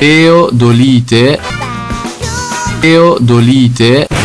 Teodolite. Teodolite.